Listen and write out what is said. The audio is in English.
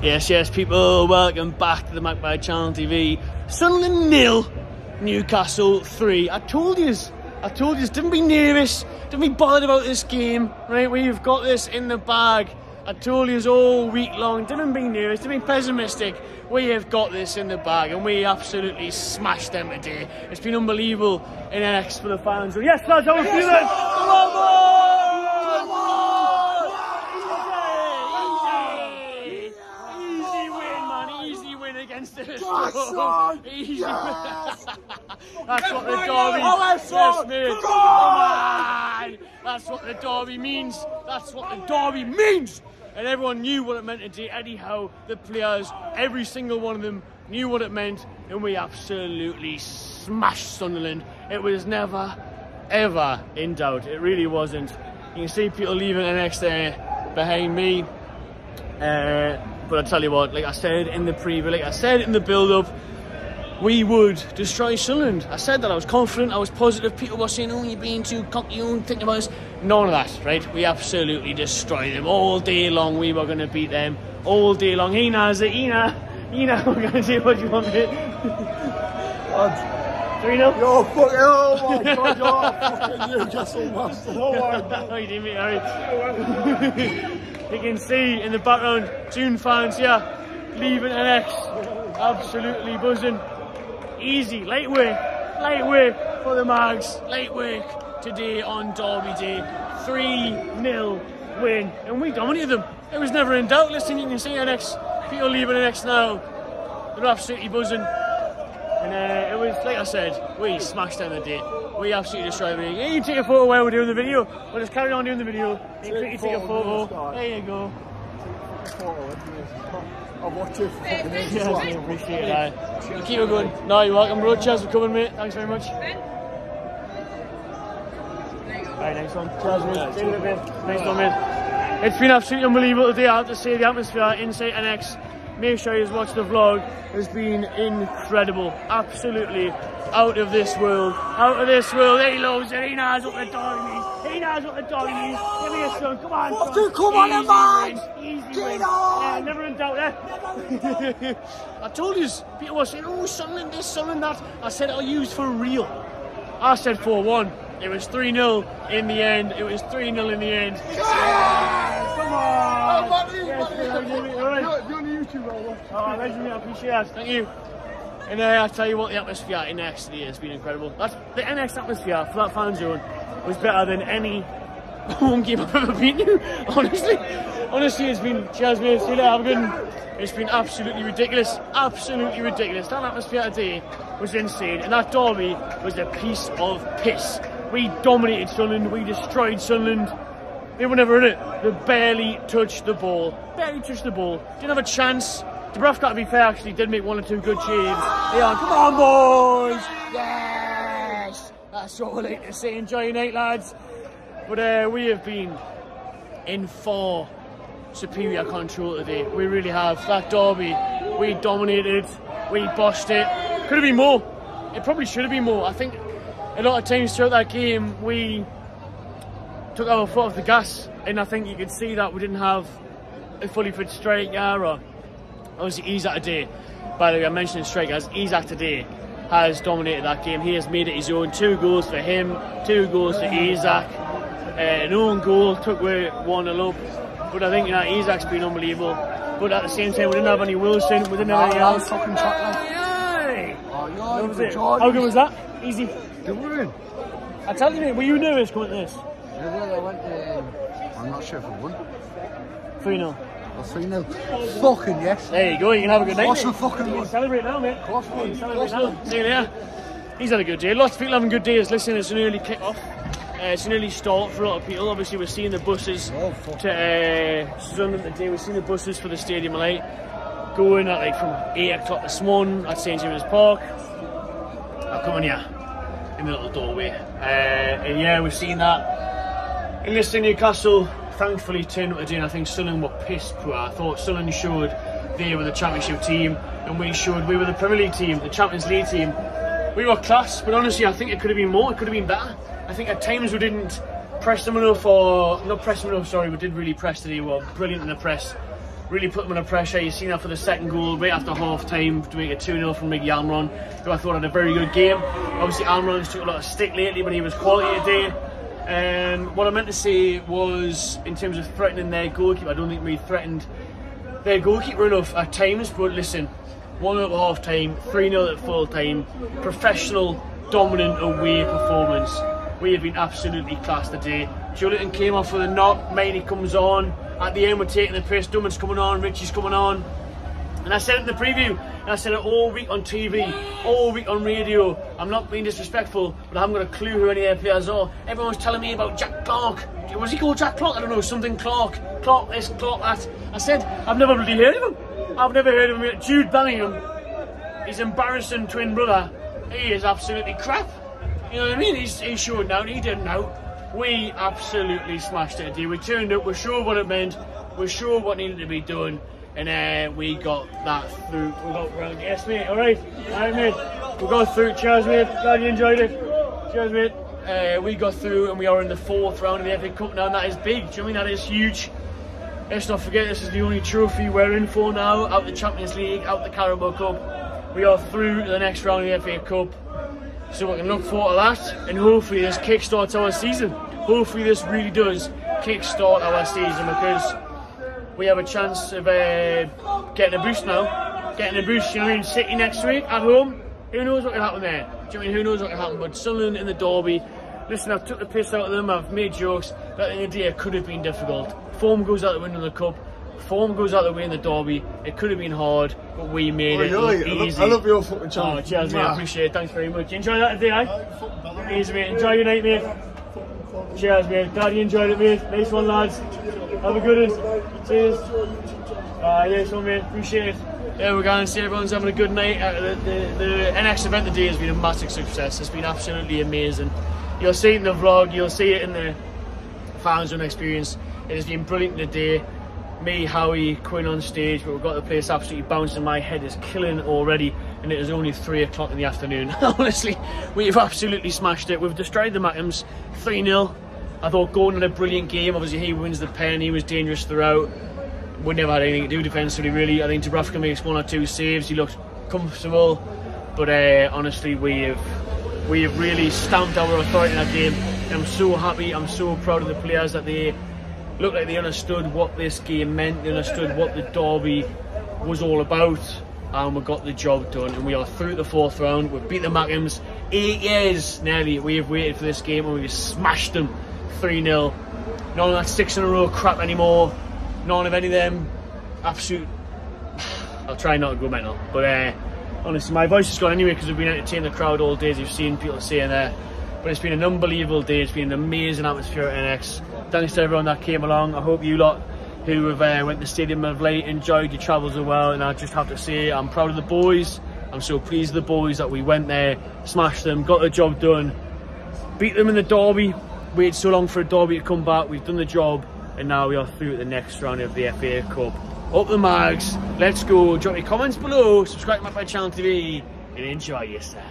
Yes, yes, people, welcome back to the Magpie Channel TV. Sunderland nil, Newcastle three. I told you, I told you, didn't be nervous, didn't be bothered about this game, right? We've got this in the bag. I told you all week long, didn't be nervous, didn't be pessimistic. We have got this in the bag and we absolutely smashed them today. It's been unbelievable in NX for the fans. Yes, lads, are we feeling? Come on, boys! Easy, easy win, man. Easy win against this. That's what the derby. Yes, mate. Come on. That's what the derby means. That's what the derby means. And everyone knew what it meant today. Eddie Howe, the players, every single one of them knew what it meant, and we absolutely smashed Sunderland. It was never, ever in doubt. It really wasn't. You can see people leaving the next day behind me. Uh, but I tell you what, like I said in the preview, like I said in the build-up, we would destroy Sunderland. I said that I was confident, I was positive. People were saying, "Oh, you're being too cocky, you don't think about this." None of that, right? We absolutely destroyed them all day long. We were going to beat them all day long. He knows it. He knows. He knows we're going to do what you want me. Three 0 Yo, fuck, oh my god, you're fucking Newcastle master. Oh my god. No, you didn't, mate. Alright. You can see in the background, Toon fans here, leaving an X. Absolutely buzzing. Easy, light work, light work for the Mags. Light work today on Derby Day. 3 0 win. And we dominated them. It was never in doubt. Listen, you can see NX, people leaving NX now. They're absolutely buzzing. And uh, it was, like I said, we smashed down the date. We absolutely destroyed them. You take a photo while we're doing the video. We'll just carry on doing the video. You can quickly take a photo. There you go. I'll watch it for fucking ages. I appreciate that. You keep it going. No, you're welcome, bro. Cheers for coming, mate. Thanks very much. Alright, nice one. Cheers, mate. See you in a. Nice one, mate. It's been absolutely unbelievable today. I have to say, the atmosphere inside NX. Make sure you watch the vlog. Has been incredible. Absolutely out of this world. Out of this world. He loves it. He knows what the dog means. He knows what the dog means. Give me a son. Come on, come on, Easy man. win. Easy Get win. on. Yeah, never in doubt, eh? I told you, people were saying, oh, something this, something that. I said, I'll use for real. I said 4 1. It was 3 0 in the end. It was 3 0 in the end. Come on! Oh, buddy, Yes, buddy. I appreciate that. Thank you. And uh, I tell you what, the atmosphere in NX today has been incredible. That's, the NX atmosphere for that fan zone was better than any home game I've ever been to. Honestly, honestly, it's been. Cheers, mate. See you later. Have a good one. It's been absolutely ridiculous. Absolutely ridiculous. That atmosphere today was insane, and that derby was a piece of piss. We dominated Sunderland. We destroyed Sunderland. They were never in it. They barely touched the ball. Barely touched the ball. Didn't have a chance. Dubravka, to be fair, actually did make one or two good saves. Yeah, come on, boys! Yes! That's all I like to say. Enjoy your night, lads. But uh, we have been in far superior control today. We really have. That derby, we dominated, we bossed it. Could have been more. It probably should have been more. I think a lot of times throughout that game, we took our foot off the gas, and I think you could see that we didn't have a fully fit striker or obviously Isak today. By the way, I'm mentioning strikers. Isak today has dominated that game. He has made it his own. Two goals for him, two goals for Isak. Uh, an own goal took away one up. But I think you know Isak's been unbelievable. But at the same time, we didn't have any Wilson. We didn't have any else. fucking Oh, aye. That was it. How good was that? Easy. Good win. I tell you, mate, were you nervous coming to this? Yeah, well, I went, I'm not sure if I won. 3 0. Or 3 0. Fucking yes. There you go, you can have a good night. Mate. fucking won. Celebrate now, mate. Course we won. Celebrate now. See you later. He's had a good day. Lots of people having good days. Listen, it's an early kick off. Uh, it's an early start for a lot of people. Obviously, we're seeing the buses Oh, to uh, Sunderland today. We're seeing the buses for the Stadium Light going at like from 8 o'clock this morning at St James's Park. I'm coming here in the little doorway. Uh, and yeah, we've seen that. And listen, Newcastle thankfully turned up today, I think Sunderland were pissed poor. I thought Sunderland showed they were the Championship team, and we showed we were the Premier League team, the Champions League team. We were class, but honestly, I think it could have been more. It could have been better. I think at times we didn't press them enough, or not press them enough. Sorry, we did really press today. We were brilliant in the press. really put them under pressure. You've seen that for the second goal right after half time to make it 2 0 from Miggy Almiron, who I thought had a very good game. Obviously, Almiron's took a lot of stick lately, but he was quality today. And what I meant to say was, in terms of threatening their goalkeeper, I don't think we threatened their goalkeeper enough at times. But listen, 1 0 at half time, 3 0 at full time, professional, dominant away performance. We have been absolutely class today. Julian came off with a knock, Miley comes on. At the end, we're taking the piss. Dummett's coming on, Ritchie's coming on. And I said it in the preview, and I said it all week on TV, all week on radio. I'm not being disrespectful, but I haven't got a clue who any of the players are. Everyone's telling me about Jack Clarke. Was he called Jack Clarke? I don't know, something Clarke. Clarke this, Clarke that. I said, I've never really heard of him. I've never heard of him. Jude Bellingham, his embarrassing twin brother, he is absolutely crap. You know what I mean? He's, he's showing out, he didn't know. We absolutely smashed it. We turned up, we're sure what it meant, we're sure what needed to be done, and uh, we got that through. We got round. Yes, mate, alright? Alright, mate. We got through. Cheers, mate. Glad you enjoyed it. Cheers, mate. Uh, we got through, and we are in the fourth round of the FA Cup now, and that is big. Do you know what I mean? That is huge. Let's not forget, this is the only trophy we're in for now, out the Champions League, out the Carabao Cup. We are through to the next round of the FA Cup. So we can look forward to that, and hopefully this kickstarts our season. Hopefully this really does kickstart our season because we have a chance of uh, getting a boost now. Getting a boost, you know, in City next week at home. Who knows what can happen there? Do you know I mean? Who knows what can happen? But Sunderland in the derby. Listen, I've took the piss out of them. I've made jokes. But at the end of the day, it could have been difficult. Form goes out the window in the cup. Form goes out the way in the derby. It could have been hard, but we made it look I love, easy. I love your fucking channel. Oh, cheers, mate. I appreciate it. Thanks very much. Enjoy that today, eh? Easy, mate. Enjoy your night, mate. Cheers, mate. Glad you enjoyed it, mate. Nice one, lads. Have a good one. Cheers. Ah, nice one, mate. Appreciate it. There we go and see everyone's having a good night. Uh, the, the, the NX event today has been a massive success. It's been absolutely amazing. You'll see it in the vlog, you'll see it in the fan zone experience. It has been brilliant today. Me, Howie, Quinn on stage, but we've got the place absolutely bouncing. My head is killing already, and it is only three o'clock in the afternoon. Honestly, we've absolutely smashed it. We've destroyed the Mackems 3 0. I thought Gordon had a brilliant game. Obviously, he wins the pen, he was dangerous throughout. We never had anything to do defensively, really. I think Dubravka makes one or two saves. He looked comfortable, but uh, honestly, we have we have really stamped our authority in that game. I'm so happy. I'm so proud of the players that they looked like they understood what this game meant. They understood what the derby was all about, and we got the job done. And we are through the fourth round. We've beat the Mackems. Eight years nearly we have waited for this game, and we've smashed them 3 0. None of that six in a row crap anymore. None of any of them absolute. I'll try not to go mental, but uh, honestly, my voice has gone anyway because we've been entertaining the crowd all day. As you've seen people saying there, but it's been an unbelievable day. It's been an amazing atmosphere at NX. Thanks to everyone that came along. I hope you lot who have uh, went to the Stadium of Light enjoyed your travels as well. And I just have to say, I'm proud of the boys. I'm so pleased with the boys that we went there, smashed them, got the job done, beat them in the derby. Waited so long for a derby to come back. We've done the job, and now we are through to the next round of the FA Cup. Up the mags. Let's go. Drop your comments below. Subscribe to my channel TV and enjoy yourself.